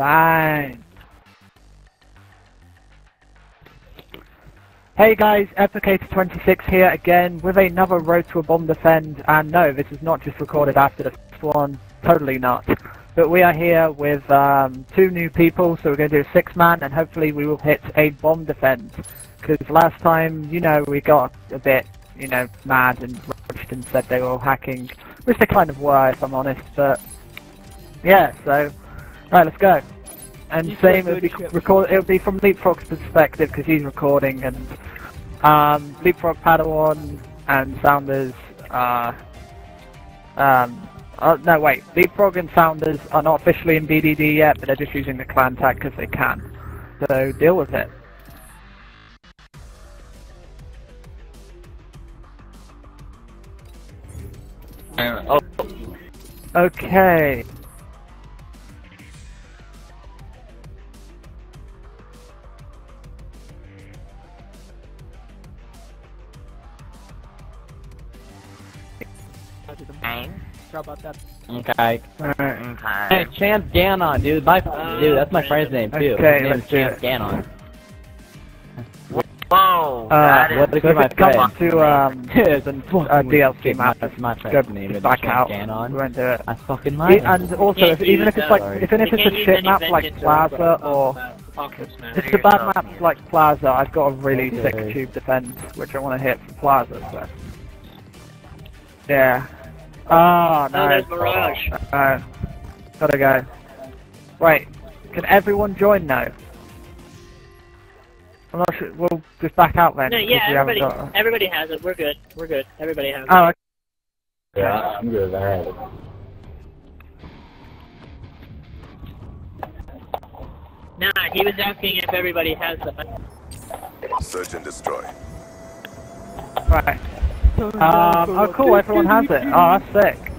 fine. Hey guys, Epicator26 here again with another Road to a Bomb Defend, and no, this is not just recorded after the first one, totally not. But we are here with um, two new people, so we're going to do a six-man, and hopefully we will hit a bomb defend. Because last time, you know, we got a bit, you know, mad and rushed and said they were all hacking, which they kind of were, if I'm honest, but yeah, so, right, let's go. And You same, play it'll be record. It'll be from Leapfrog's perspective because he's recording, and um, Leapfrog Padawan and Sounders. Uh, um, uh, no, wait. Leapfrog and Sounders are not officially in BDD yet, but they're just using the clan tag because they can. So deal with it. Oh, Okay. Okay. How about that? Okay. Alright. Hey, Chance Ganon, dude. My, dude, that's my friend's name too. Okay, His name's let's it. Ganon. Whoa, Uh, that what is is So if my it comes friend? to um, it's a uh, DLC map, That's my go friend's name. just is back Chance out. We Ganon. won't do it. I fucking like and also, if, even if it's like, that. even if it's a shit map like Plaza or uh, Apocalypse Man. if it's a bad Yourself. map like Plaza, I've got a really Okay. sick tube defense, which I want to hit for Plaza. So. Yeah. Oh no. Oh, there's Mirage. Uh, gotta go. Wait, can everyone join now? I'm not sure. We'll just back out then. No, 'cause yeah, everybody, got- everybody has it. We're good. We're good. Everybody has it. Oh, okay. Yeah, I'm good. I have it. Nah, he was asking if everybody has them. Search and destroy. right. Um, oh, cool. Everyone has it. Oh, that's sick.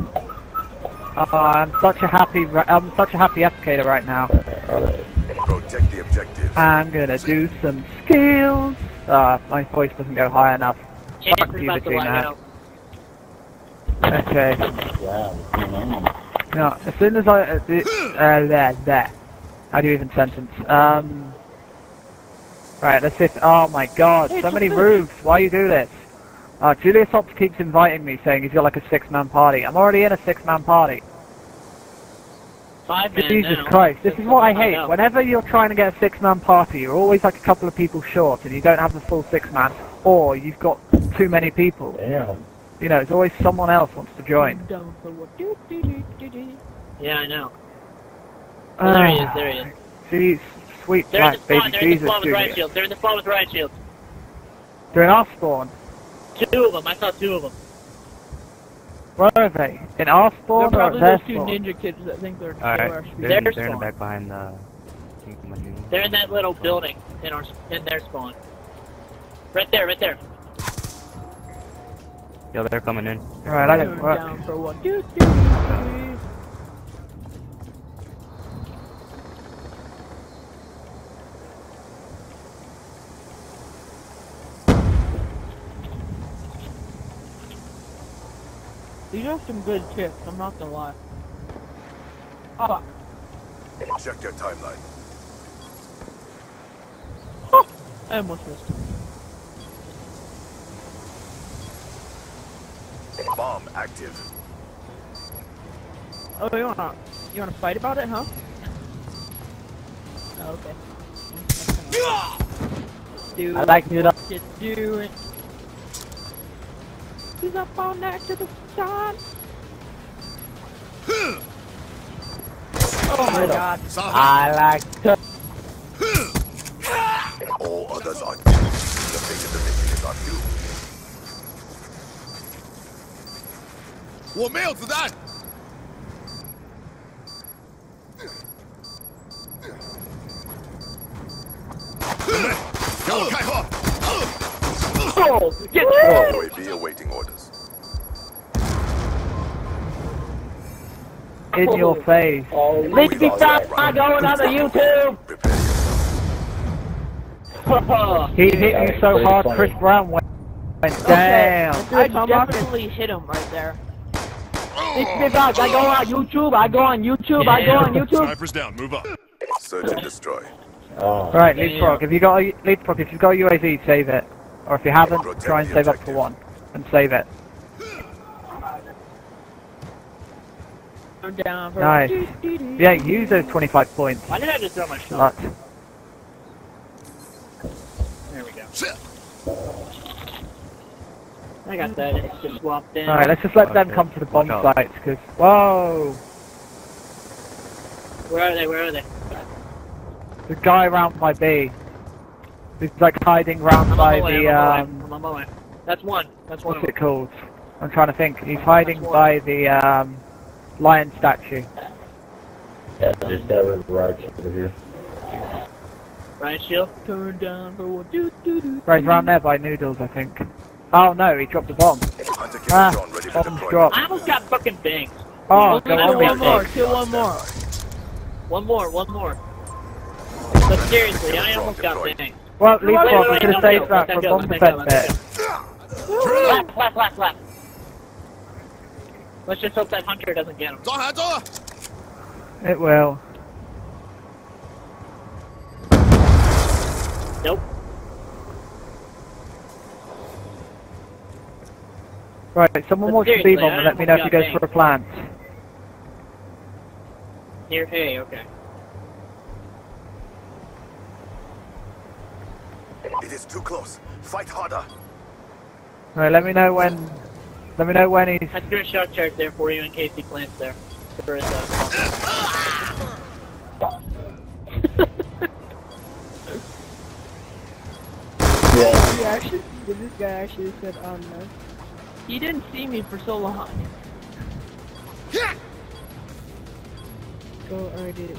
Oh, I'm such a happy. I'm such a happy Epicator right now. Protect the objective. I'm gonna do some skills. Ah, my voice doesn't go high enough. Fuck you about to between lag that. Okay. Yeah. No, as soon as I uh, the, uh, there, there. How do you even sentence? Um. Right, let's see. If, oh my God, so many roofs. Why you do this? Uh, Julius Ops keeps inviting me, saying he's got like a six-man party. I'm already in a six-man party. Five Jesus now. Christ, this is what I hate. know. Whenever you're trying to get a six-man party, you're always like a couple of people short, and you don't have the full six-man, or you've got too many people. Damn. You know, it's always someone else wants to join. Yeah, I know. Oh, there he is. There he is. Jeez, sweet They're in the black spawn. baby They're in the spawn with riot Julius. shields. They're in the spawn with riot shields. They're in our spawn. Two of them. I saw two of them. Where are they? In our They're or probably their those two spawn? ninja kids that think they're Alright, they are they're, speed. they're in the back behind the. They're in that little building in our in their spawn. Right there. Right there. Yo, they're coming in. Right, I They're don't work. down for what? Do, do, do, do. These are some good tips, I'm not gonna lie. Oh, Check your timeline. Oh, I almost missed. Bomb active. Oh, you wanna, you wanna fight about it, huh? Oh, okay. Do I like it up. Just do it. He's up all night to the sun. Oh my god. I like to. All others are doomed. The fate of the mission is on you. 我没有子弹。 In your face. Need to be stopped by going on the YouTube. He hit you so hard, Chris Brown went, went down. I definitely hit him right there. Need to be. I go on YouTube. I go on YouTube. I go on YouTube. Snipers down. Move up. Search and destroy. Oh. Right, leapfrog. If you got a leapfrog, if you've got a UAV, save it. Or if you haven't, try and save up for one and save it. I'm down for Nice. Yeah, use those 25 points. Why did I just throw my shot? Slut. There we go. I got that. It's just swapped in. Alright, let's just let them come to the bomb Watch out. sites, because... Whoa! Where are they? Where are they? The guy around by B. He's like hiding round I'm by on my way. the, I'm on my way. um... I'm on my way. That's one. That's one. What's of it called? I'm trying to think. He's hiding That's one. by the, um... Lion statue. Yeah, just have it right over here. them. riot shield. Turn down for what? Do, do, do, Right, he's around there by Noodles, I think. Oh no, he dropped a bomb. Ah, drone ready for bomb's dropped. I almost got fucking banged. Oh, Kill go on, one more. Kill one more. One more. One more. But seriously, I almost got banged. Well, Wait, wait, Leapfrog, we wait, could have saved that for go, bomb defense let bit. go. Slap, slap, slap, slap. Let's just hope that hunter doesn't get him. It will. Nope. Right, someone watch the see on and let me know if he goes for a plant. Here, hey, okay. It is too close. Fight harder. Right, let me know when let me know when he's. I threw a shock charge there for you in case he plants there. There is a- He actually, did this guy actually said, oh no. He didn't see me for so long. Go, I did.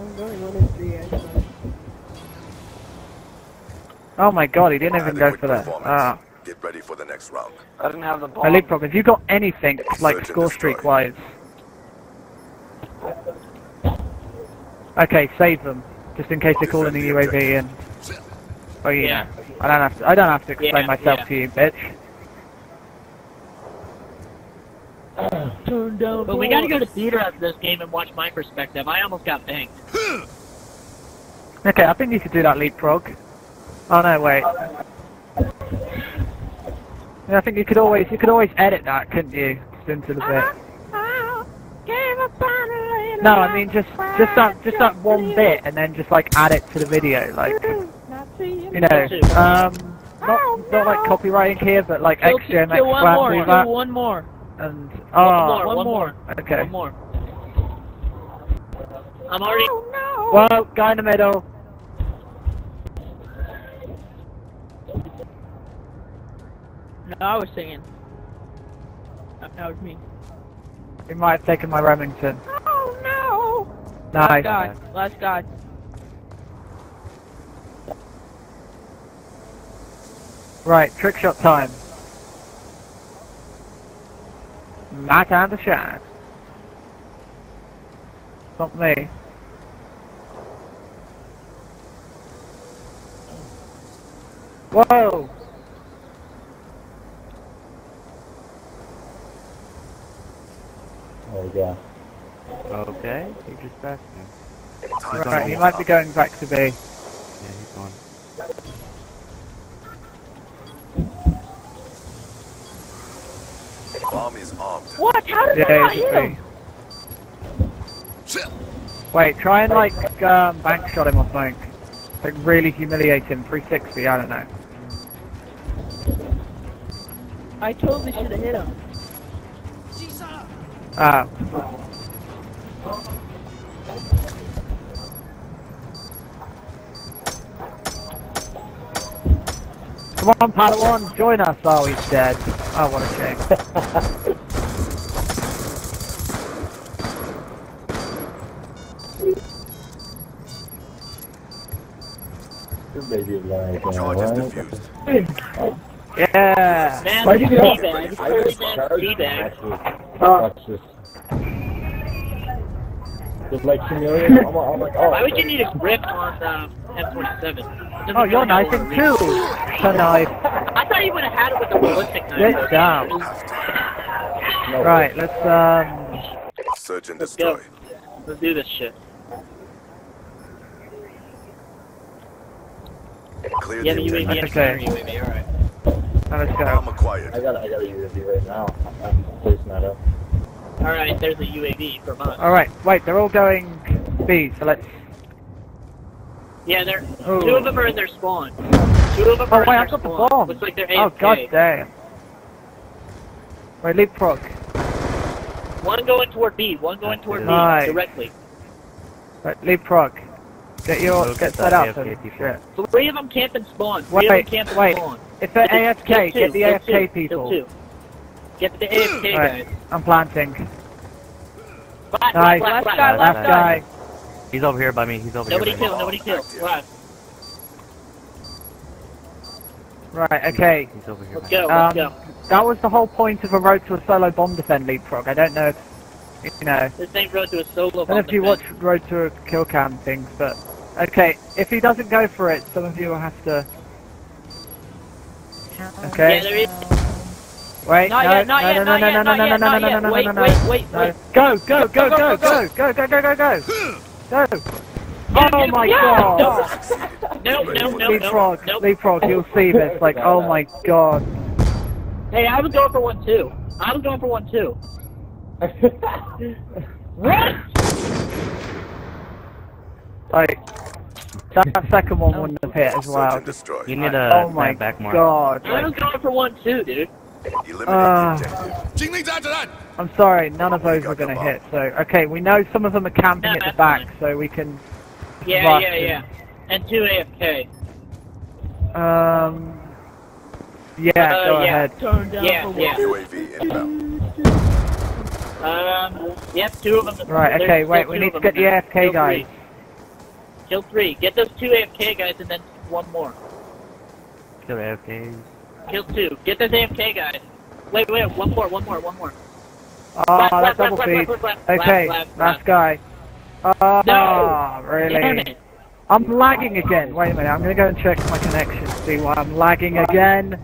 I'm going one and three, actually. Oh my god, he didn't even go for that. performance. Ah. Get ready for the next round. I didn't have the Now, Leapfrog, if you got anything, like score streak wise. Okay, save them. Just in case they call in the UAV and. Oh yeah. Yeah. I don't have to. I don't have to explain Yeah, myself yeah. to you, bitch. Turn down But we gotta go to theater after this game and watch my perspective. I almost got banged. Okay, I think you could do that leapfrog. Oh no, wait. Yeah, I think you could always you could always edit that, couldn't you? Just into the bit. No, I mean just just that just that one bit, and then just like add it to the video, like you know, um, not not like copywriting here, but like Kill, kill one more, do that, one more. and One oh, more, one one more. more. okay. One more. I'm already. Well, guy in the middle. No, I was singing. That, that was me. He might have taken my Remington. Oh no! Nice. Last guy. Last guy. Right, trick shot time. My time to shine. Not me. Whoa! We go. Okay, he just passed me. Time Right, he might be going back to B. Yeah, he's gone. Bomb is armed. What? How did Yeah, I not hit him? Wait, try and like um, bank shot him or something. Like really humiliate him. 360, I don't know. I totally should have hit him. Ah. Come on, Padawan, join us. Oh, he's dead. Oh, what a shame. Maybe like, uh, Charge is what? Defused. Yeah. Man, Why'd you teabag. I just Man, charged teabag. actually. Oh. Watch this. Just like humiliating. I'm, I'm like, oh. Why would you need a grip on um, M27? Oh, you're knifing too. So knife. I thought you would have had it with the ballistic knife. Sit down. No, Right, let's um. Search and Let's go. destroy. Let's do this shit. Clear Yeah, the the UAV objective. Okay. UAV, alright. Now let's go. Bomb acquired. I got I got a UAV right now. I'm placing that up. Alright, there's a UAV from us. Alright, wait, they're all going B, so let's... Yeah, they're Oh. two of them are in their spawn. Two of them Oh are in wait, their I've got the spawn. bomb! Looks like they're Oh god damn. Wait, leapfrog. One going toward B, one going toward B Nice. directly. Wait, leapfrog. Get your, Go get get set up AFK and shit. Three of them camping spawn. Three Wait, of them camping wait. spawn. If they're Kill AFK, two, get the kill AFK two, kill people. two. Get the AFK Alright, guys. I'm planting. Flat, Nice. flat, flat, Last guy, last flat. guy. He's over here by me. He's over Nobody here by me. kill, nobody kill. Flat. Right, okay. He's over here Let's by me. go, let's Um, go. that was the whole point of a road to a solo bomb defend leapfrog. I don't know if, you know, This ain't road to a solo Bomb I don't know if you defense. watch Road to a Kill Cam things, but okay, if he doesn't go for it, some of you will have to. Okay. Yeah, there is. Wait, Not no, yet, not no, yet, no, not no, yet, no, no, not no, yet, no, not no, yet. no, no, Wait, no, no. wait, wait, No. wait. Go, go, go, Go, go, go, go, go, go, go, go, go, go. Oh my Yeah. god! No, no, no, no, Leapfrog, no. leapfrog, you'll see this. Like, oh my god. Hey, I was going for one too. I was going for one too. What? Like, that second one wouldn't have hit as well. You need a oh my back. God. I was going for one too, dude. Uh, I'm sorry, none of those are going to hit. So, okay, we know some of them are camping no, at the back, fine. so we can. Yeah, yeah, yeah. And two AFK. Um. Yeah, uh, go yeah. ahead. Turn down yeah, yeah. Um, yep, two of them. Right, okay, wait, we need to get the AFK guys. Three. Kill three. Get those two AFK guys and then one more. Kill AFKs. Kill two. Get those AFK guys. Wait, wait, one more, one more, one more. Ah, oh, Left, that left, double left, feed. left, Okay, left, last left. guy. Oh, No! really? Damn it. I'm lagging again. Wait a minute, I'm gonna go and check my connection, see why I'm lagging again.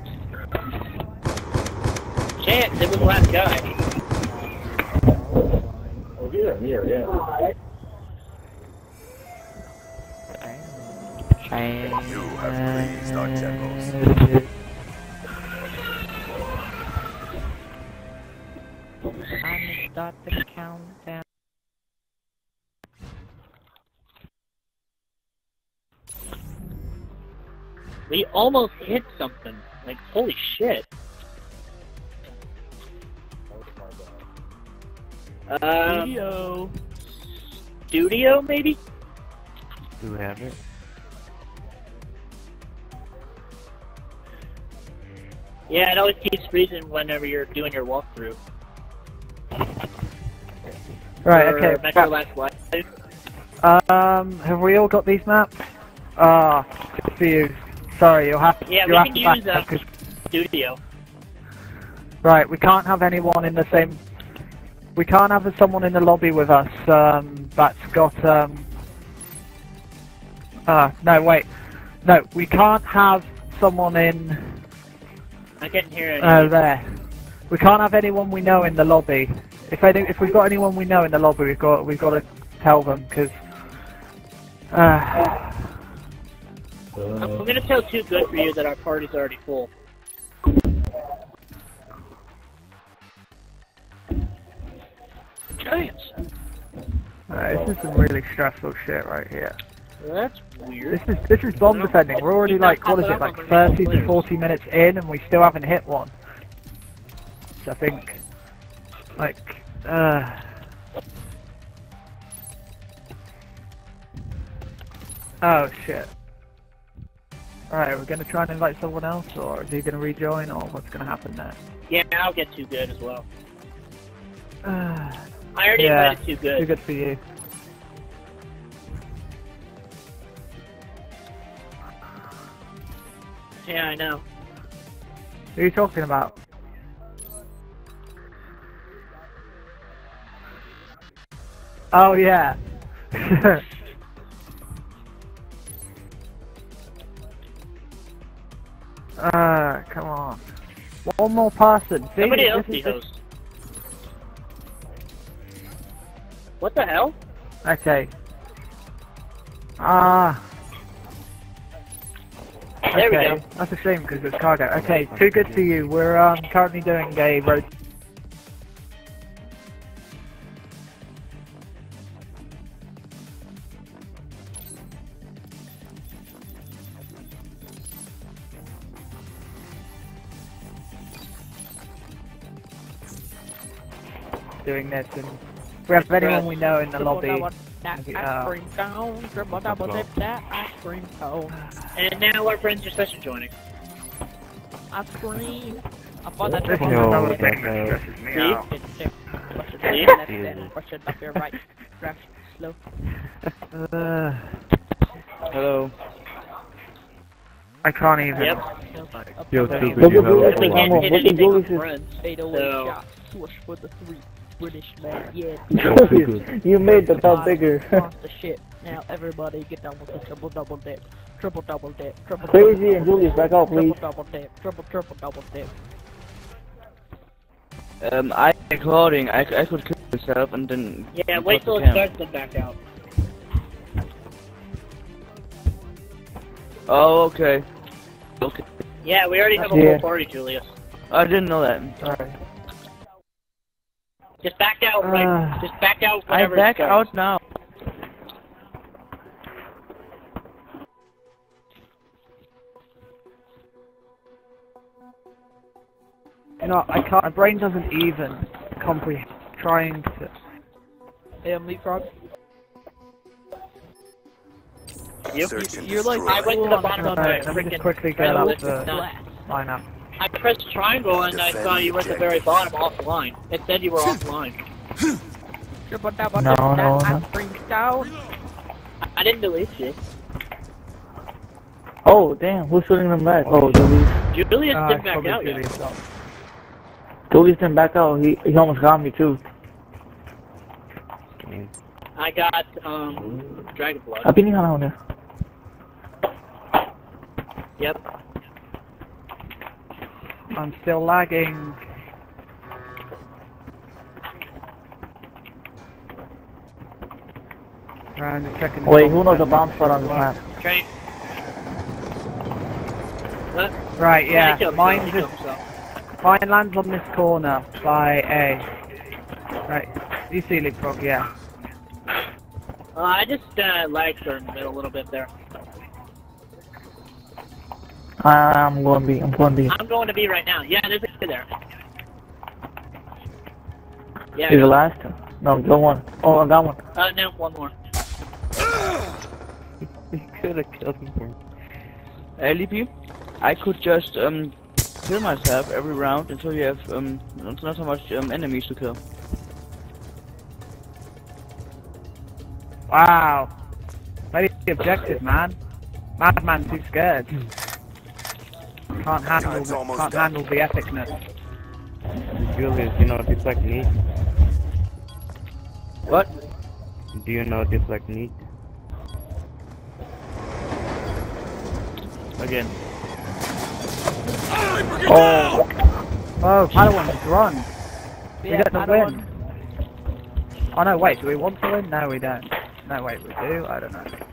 Chance, it was the last guy. Oh, here, here, yeah. You have pleased our generals. Start the countdown. We almost hit something. Like, holy shit. Um, video. studio, maybe? Do we have it? Yeah, it always keeps freezing whenever you're doing your walkthrough. Right, okay. Metro Last. Um, have we all got these maps? Ah, good for you. Sorry, you'll have to. Yeah, you'll we have can to use uh, studio. Right, we can't have anyone in the same. We can't have someone in the lobby with us um, that's got. Um, ah, no, wait. No, we can't have someone in I couldn't hear it. uh, there. We can't have anyone we know in the lobby. If any, if we've got anyone we know in the lobby, we've got we've got to tell them because. Uh, I'm gonna tell too good for you that our party's already full. Giants. uh, this is some really stressful shit right here. That's weird. This is this is bomb defending. We're already like what is it like 30 to 40 minutes in, and we still haven't hit one. So I think like uh. Oh shit. Alright, we're gonna try and invite someone else, or is he gonna rejoin, or what's gonna happen there? Yeah, I'll get too good as well. Uh, I already Yeah, invited too too good. good for you. Yeah, I know. Who are you talking about? Oh yeah. uh, come on. One more person. Somebody else be host. What the hell? Okay. Ah. There we okay. go. That's a shame because it's cargo. Okay, too good for you. We're um, currently doing a road. Doing this, and we have anyone we know in the lobby. Double that ice cream cone. Triple double dip that ice cream cone. And now our friends are session joining. Ice cream. I bought that This is triple No, another double thing no. that stresses me See? out. dip. Dip, dip. Push it See? left, Jesus. then push it up your right. Grab slow. Uh, Hello. I can't even. Yep. Up Yo, your stupid, right. you have We a- can't hit anything with friends. 808 So- shot. Swoosh for the three. British man, yeah. you made the top bigger. Lost the shit. Now everybody get down with the triple double dip. Triple double dip. Triple Crazy and Julius, back out, please. Triple double dip. Triple triple double dip. Um, I recording. I, I could kill myself and then. Yeah, wait till it Cam. starts then back out. Oh, okay. Okay. Yeah, we already have a Yeah. whole party, Julius. I didn't know that. Sorry. Just back out, right? Ah. Just back out I whenever back out now. You know, I can't. My brain doesn't even comprehend trying to. Hey, I'm Leapfrog. Yep. Search You're like- I went to the bottom of the Alright, let me just quickly get right up the Glass. lineup. I pressed triangle and I saw you were at the very bottom offline. It said you were offline. No, no, no. ice cream cone. I- I didn't delete you. Oh, damn, who's shooting them back? Oh, Julius. Julius Ah, didn't it's back out yet. Julius' fault. Julius didn't back out. He, he almost got me, too. I got um Dragon Blood. Ah, pinningan ako niya. Yep. I'm still lagging. Around checking. the Wait, who knows the defense. bomb spot on this map? Train. What? Right, yeah. he Mine just he killed himself. mine lands on this corner by A. Right, you see Leapfrog, yeah. Uh, I just uh, lagged for a middle a little bit there. I'm going B. I'm going B. I'm going to be right now. Yeah, there's a kid there. Yeah. Is the last? No, go one. Oh, I got one. Uh, no, one more. You could have killed me. Hey, Lippy, I could just um kill myself every round until you have um not not so much um enemies to kill. Wow. Maybe the objective, man. Madman too scared. Can't handle the, almost can't done. handle the epicness. Julius, you know deflect neat? What? Do you know deflect neat? Again. Oh, oh, Padawan's run. We Yeah, get the I don't win. Oh no, wait, do we want to win? No, we don't. No, wait, we do? I don't know.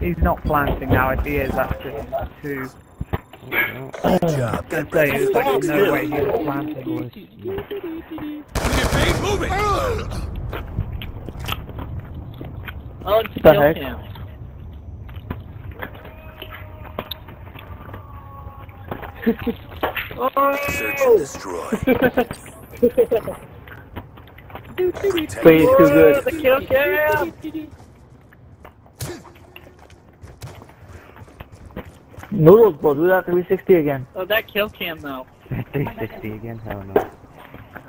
He's not planting now, if he is, that's just too... Good job. I was gonna say, there's like no way he was planting. Get paid, move it! Oh, it's The kill heck? cam. Search and destroy. Wait, it's too Oh, good. the kill cam! Noodles, bro. Do that 360 again. Oh, that kill cam though. 360 again? Hell no.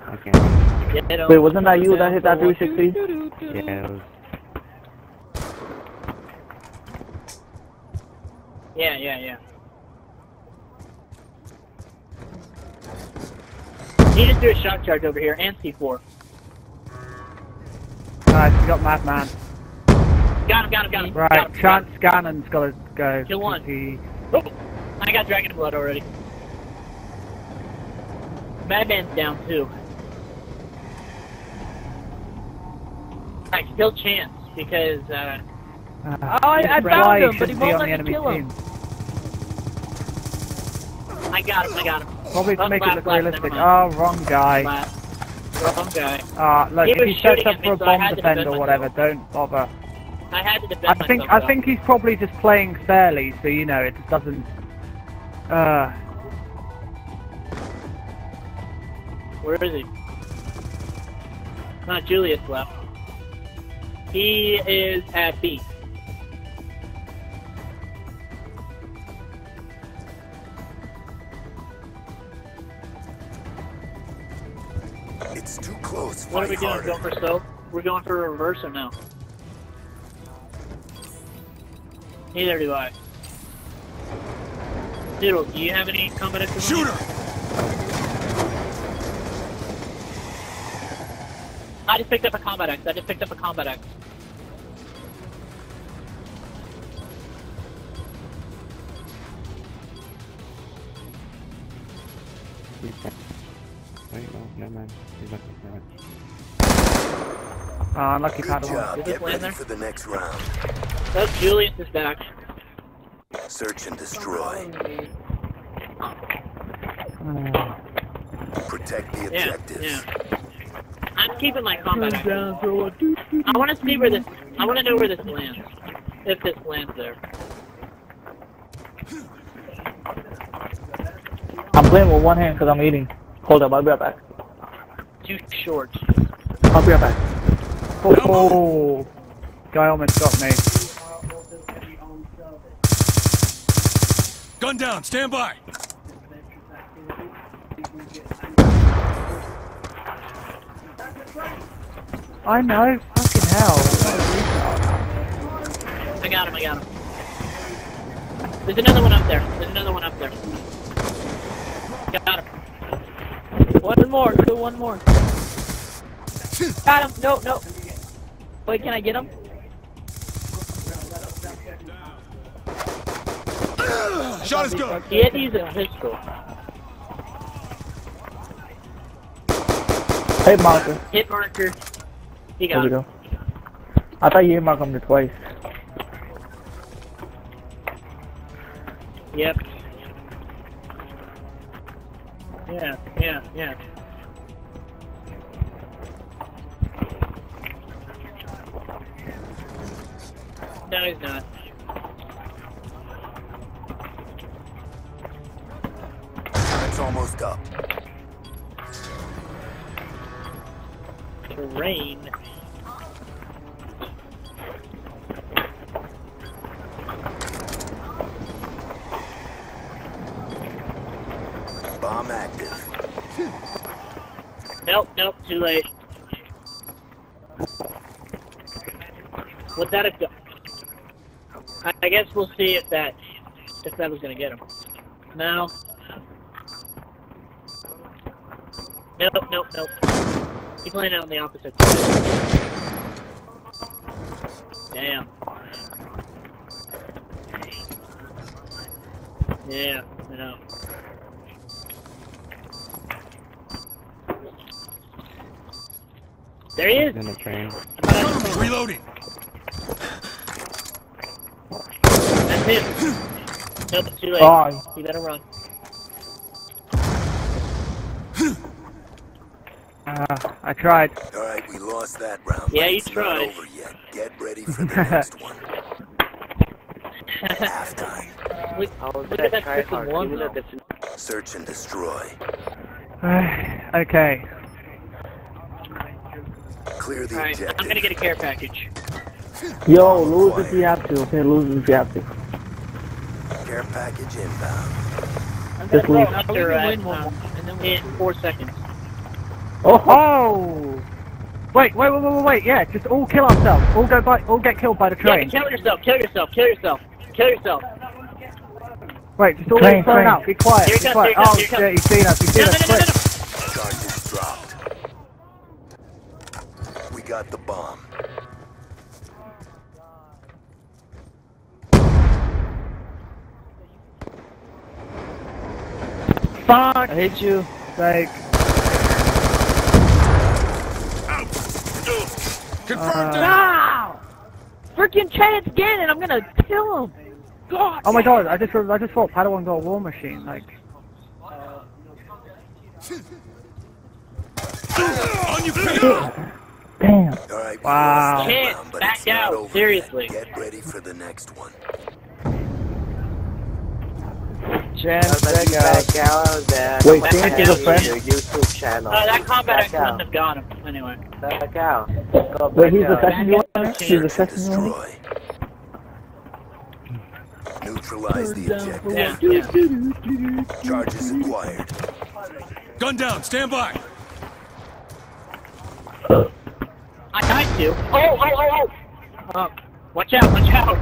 I can't. Yeah, no. Wait, wasn't that you that hit that 360? Yeah, it was. Yeah, yeah, yeah. You just do a shock charge over here and C4. Nice, we got Madman. Got him, got him, got him. Right, got him, Chance Gannon's gotta go. Kill one. Oh, I got dragon blood already. Madman's down too. I still chance because. Uh, uh, oh, I, I found him, but he won't let me kill him. Team. I got him. I got him. Probably to oh, make it look realistic. Oh, wrong guy. Wrong guy. Ah, uh, look, he if he sets up for a bomb so or whatever, don't bother. I had to defend I think myself. I though. think he's probably just playing fairly, so you know it just doesn't. Uh, Where is he? Not Julius left. He is at B. It's too close. What are we doing? harder. Going for soap? We're going for a reverse or no? Neither do I. Doodle, do you have any combat equipment? Shooter! I just picked up a combat axe. I just picked up a combat axe. Wait, no, never mind. He's back. Never mind. uh, unlucky Good Padawan. job. This Get land ready there? for the next round. Oh, Julius is back. Search and destroy. Protect the objectives. yeah. yeah. I'm keeping my combat axe. I want to see where this. I want to know where this lands. If this lands there. I'm playing with one hand because I'm eating. Hold up, I'll be right back. Too short. I'll be right back. oh, oh, guy almost got me. Gun down, stand by! I know, fucking hell. I got him. I got him. There's another one up there. There's another one up there. Got him. One more, kill one more. Got him. No, no. Wait, can I get him? Shot his gun! He had to use a pistol. Hit marker. Hit marker. He There got we him. go. I thought you hit marked him twice. Yep. Yeah, yeah, yeah. No, he's not. Almost up. Terrain. Bomb active. Nope, nope, too late. Would that have done? I guess we'll see if that if that was gonna get him. No. Nope, nope, nope. He's laying out on the opposite side. Damn. Yeah, I know. There he is. In the train. Reloading! That's him. Nope, too late. Oh, You better run. I tried. All right, we lost that round. Yeah, but you it's not tried. over yet. Get ready for the next one. Halftime. Look, look at that freaking one though. Search and destroy. okay. Clear the Alright, objective. I'm gonna get a care package. yo, lose if you have to. Okay, lose if you have to. Care package inbound. Just leave. Up We there can at, win one and then we in four seconds. Oh, Oh! Wait, wait, wait, wait, wait, wait, yeah, just all kill ourselves. All go by, all get killed by the train. Yeah, kill yourself, kill yourself, kill yourself, kill yourself. Wait, just all Train, get thrown out. Be quiet, Here be comes, quiet. comes, Oh here it shit, he's seen us, he's No, seen no, us. no, no, Quick. no. Charges dropped. We got the bomb. Fuck I hate you. sake. Confirmed Uh, Ow! Freaking chance again, and I'm gonna kill him. God. Oh my god, I just I just thought Padawan got a war machine. Like, On your feet! Damn. Alright, Wow. Kids, back out, seriously. Get ready for the next one. Chance, back out. Back out there. Wait, Back Chance out. is a friend? Your YouTube channel. Uh, that combat Back I couldn't have got him anyway. Back out. Go Wait, he's the out. second you Back want? out, He's the Search and second you want? destroy. Neutralize the objective. yeah. Charges acquired. Gun down, stand by! I died too. Oh, oh, oh, oh! Oh, watch out, watch out!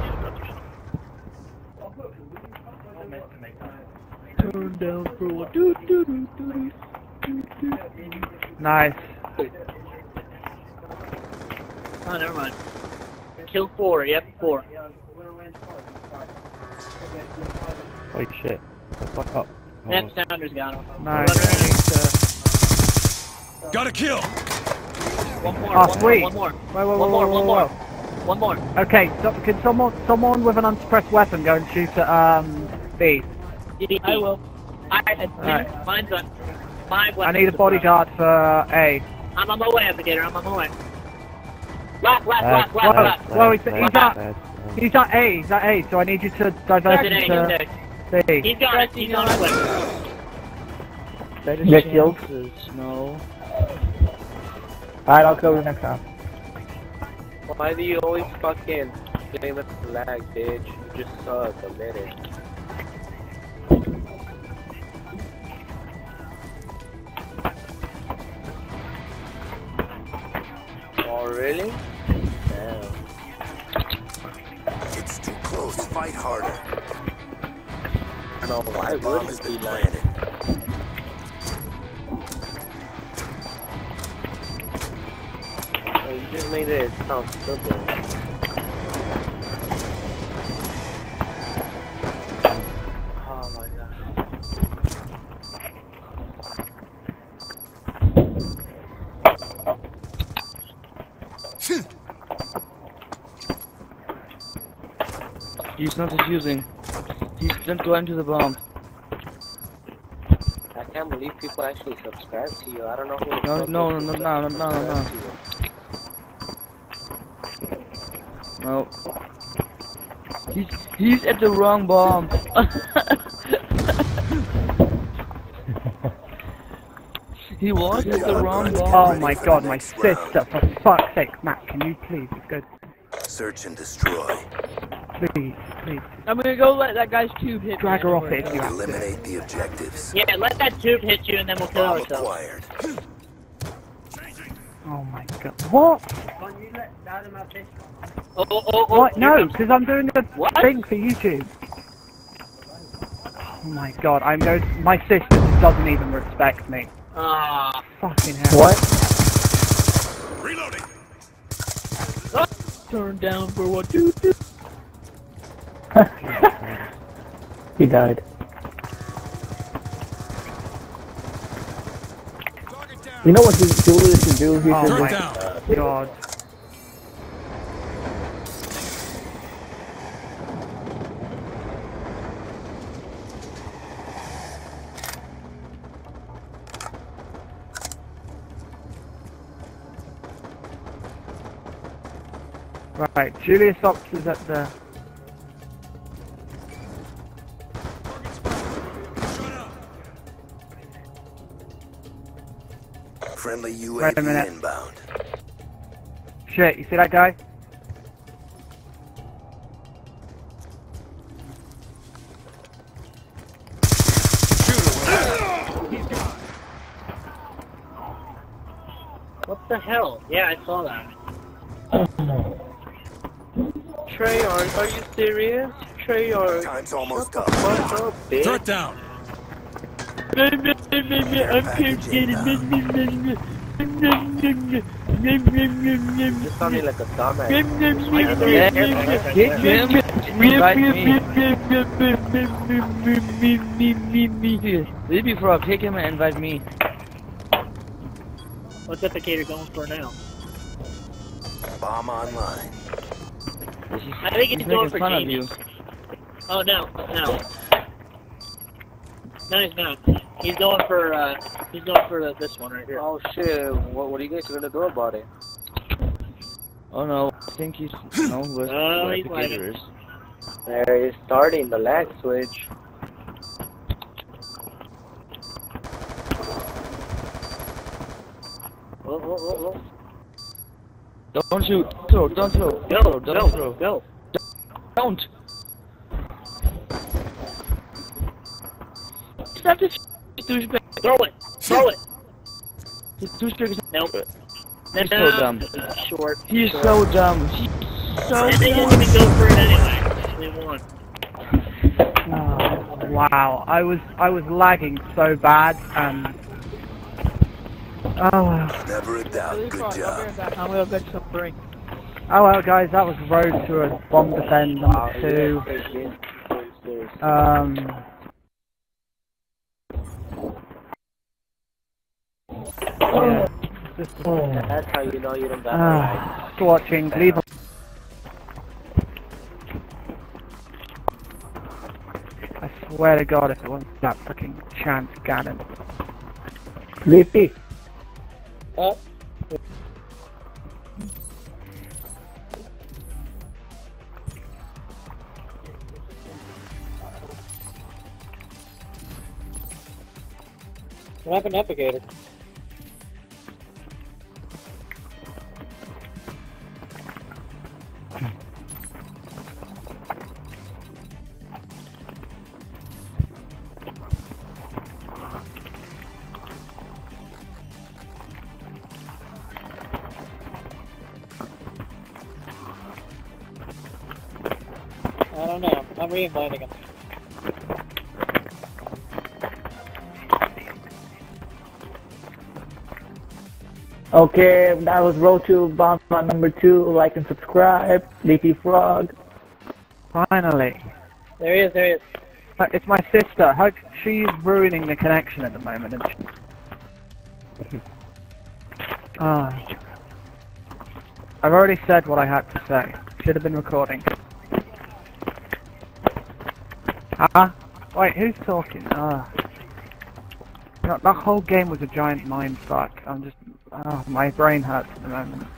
Turn down for what? Nice. Oh, never mind. Kill four, yep, four. Holy shit. The fuck up. Oh, Yep, Sounders got him. Nice. Got a kill! One more, Oh, one sweet. more, one more. Wait, wait, One wait, more, wait, one more. One more. Okay, so, can someone someone with an unsuppressed weapon go and shoot at um B? I will. I, Alright. mine's on. My I need a bodyguard for A. I'm on my way, Epicator, I'm on my way. Left, left, Bad, left, left, Whoa. left. bad, Whoa, he's- bad, he's bad, He's at A. He's at A. So I need you to divert He's him dead, to he's dead. B. He's got it, he's on his way. Better Get killed? chances, no. Alright, I'll cover next time. Why do you always fucking play with the lag, bitch? You just suck a minute. Oh, really? Damn. It's too close. Fight harder. No, why would it be like. Oh, you just made it sound stupid. He's not defusing. He's not going to the bomb. I can't believe people actually subscribe to you. I don't know who. No, no, no, no, no, no, no, no. subscribe to you. No. He's he's at the wrong bomb. he was at the wrong bomb. Oh my god, my sister! For fuck's sake, Matt, can you please, it's good. Search and destroy. Please, please, I'm gonna go let that guy's tube hit drag her off it if you have. Eliminate the objectives. Yeah, let that tube hit you and then we'll kill Bomb ourselves. acquired. Oh my god, what? Oh, oh, oh, oh. What? No, because I'm doing the What? thing for YouTube. Oh my god, I'm going. My sister doesn't even respect me. Ah. Fucking hell. What? Reloading! Turn down for what? Do, do. he died. You know what Ju- Julius should do? He Oh should my just, uh, down! god. Right, Julius Ops is at the. Friendly Wait a minute. UAV inbound. Shit, you see that guy? What the hell? Yeah, I saw that. Trey, are, are you serious? Trey, are Time's almost up. fuck up, bitch. Turret down! I'm kidding. You sounding like a dumbass. Get him! Invite me. Baby Frog, take him and invite me. What's Epicator going for now? Bomb online. He's, I think he's he's going for fun of you. Oh no, no. No, he's not. He's going for uh, he's going for the, this one right here. Oh shit, what, what are you guys gonna do about it? Oh no, I think he's no where's Oh, where he's the lagging. gator is. There is starting the lag switch. Oh, oh, oh, oh. Don't shoot. Throw. Don't throw. Go, Throw, go, Don't throw. go. Don't. Stop this douchebag. Throw it, throw it. This douchebag is Nope. He's No, so dumb. Short. He's short. so dumb. He's so And they didn't even go for it anyway. They won. Oh, wow, I was I was lagging so bad and oh. Never a doubt. Good fun. Job. right. I'm gonna get some drink. Oh well, guys, that was Road to a Bomb Defend number two. Um, yeah, just, That's how you know you don't got the uh, for watching. Leave a I swear to God, if it wasn't that fucking chance Gannon. VP. What happened to Epicator? I don't know. I'm re-inviting him. Okay, that was Road to Bomb on number two. Like and subscribe. VP Frog. Finally. There he is, there he is. It's my sister. How she's ruining the connection at the moment. And she... Ah. I've already said what I had to say. Should have been recording. Ah. Wait, who's talking? Ah. That, that whole game was a giant mind fuck. I'm just. Oh, my brain hurts at the moment.